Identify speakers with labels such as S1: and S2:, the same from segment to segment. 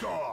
S1: Back off!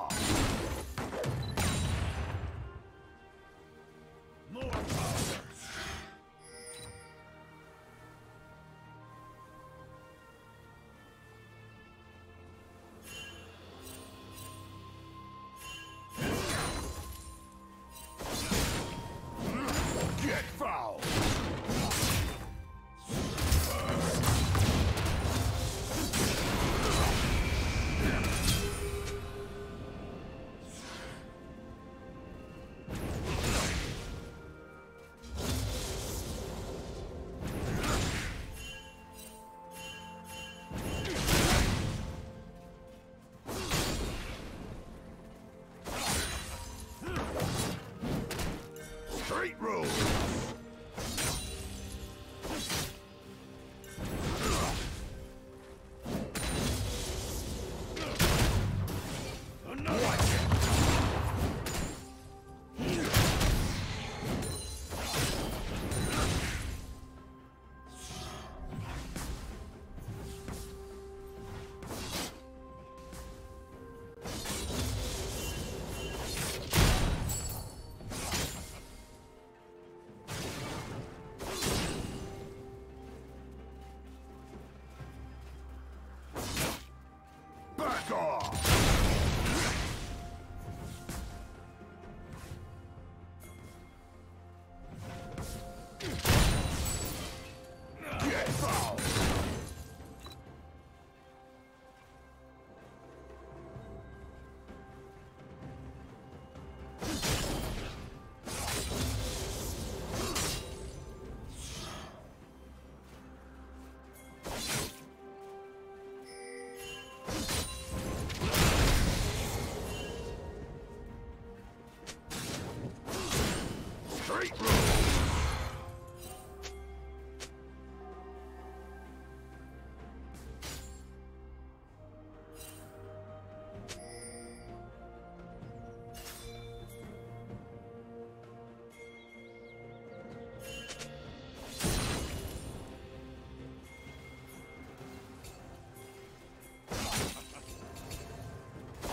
S1: Straight!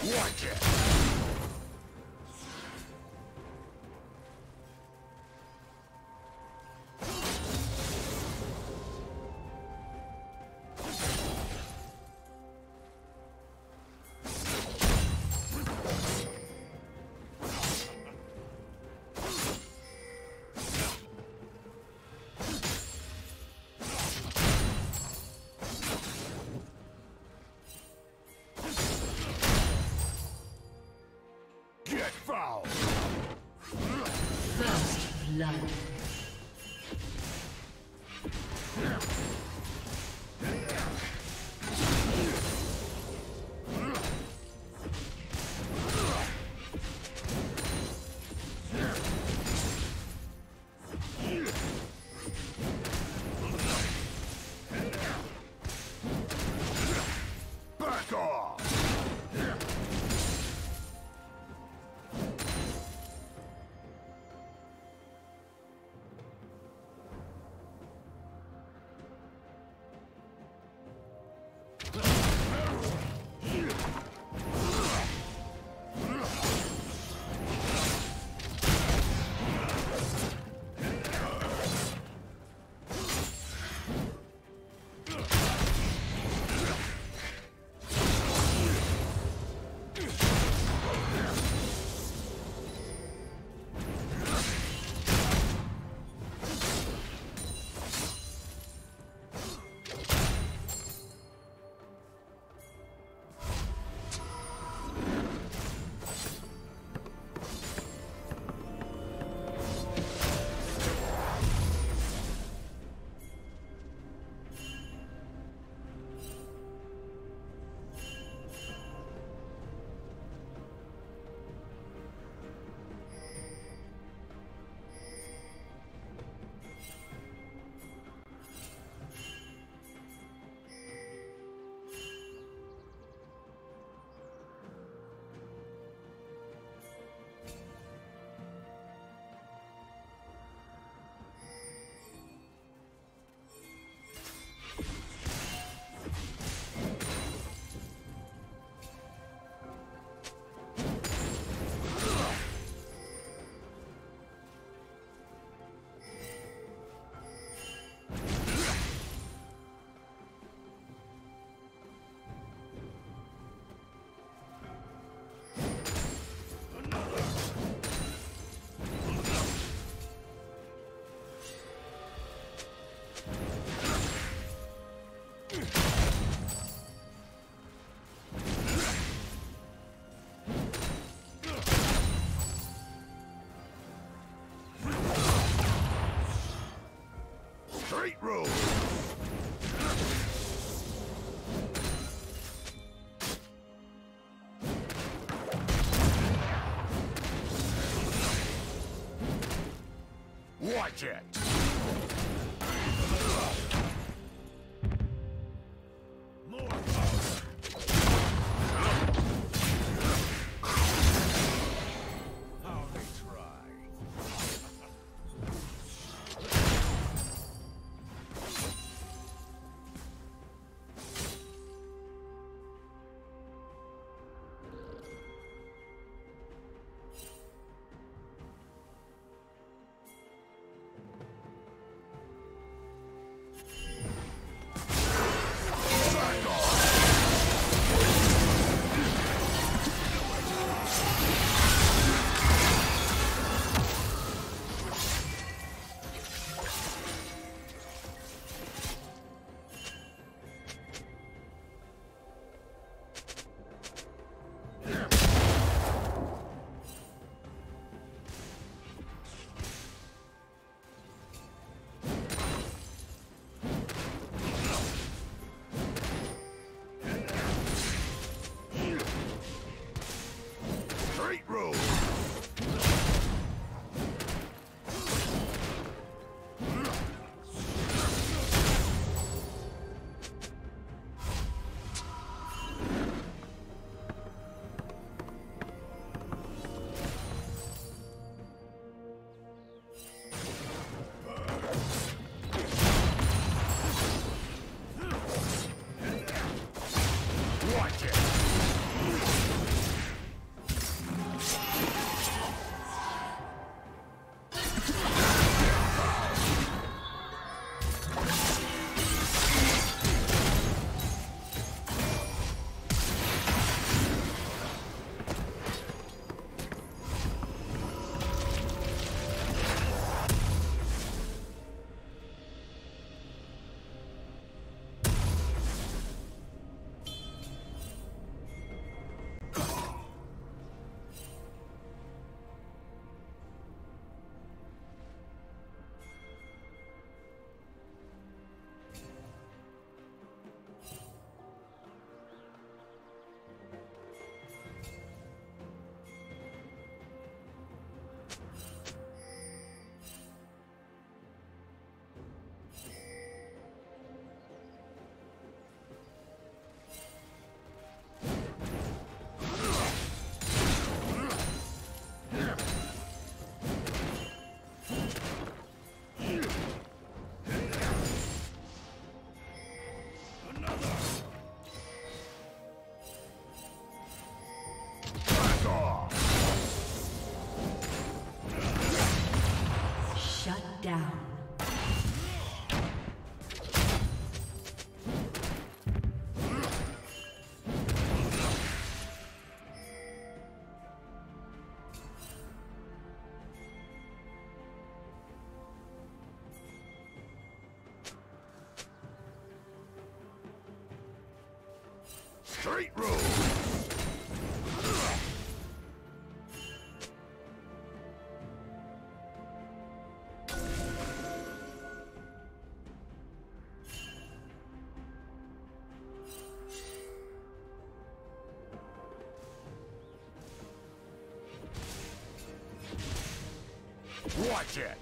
S1: Watch it!
S2: Blood.
S1: Road! Watch it! Straight road! Watch it!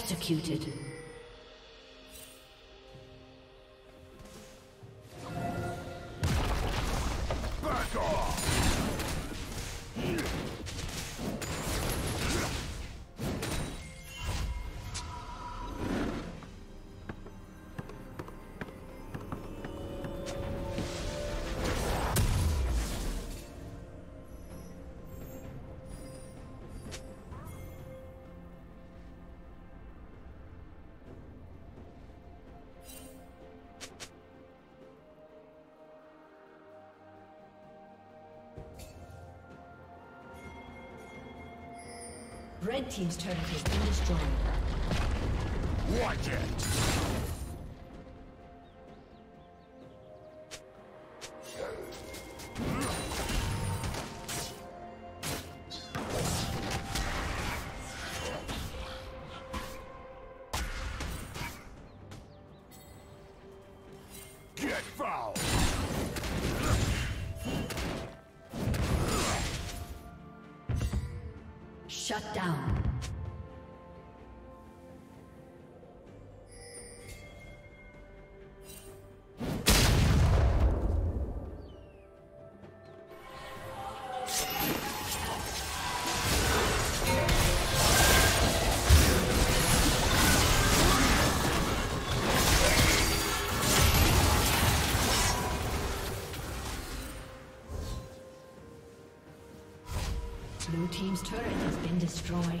S2: Executed. Red Team's turret has been destroyed.
S1: Watch it!
S2: Shut down. Destroyed.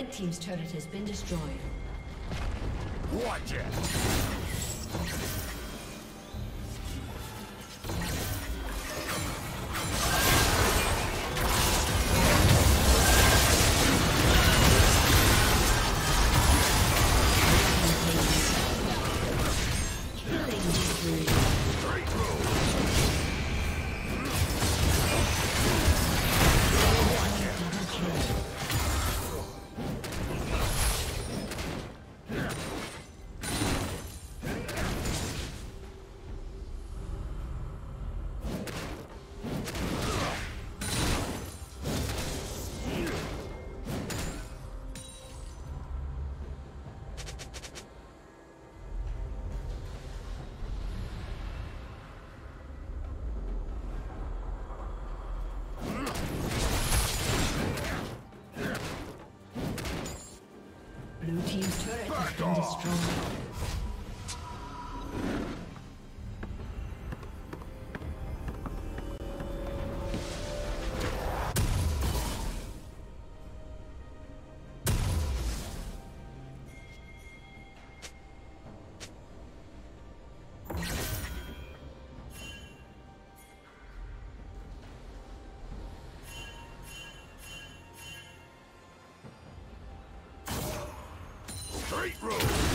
S2: Red Team's turret has been destroyed.
S1: Watch it!
S2: Been destroyed.
S1: Straight road!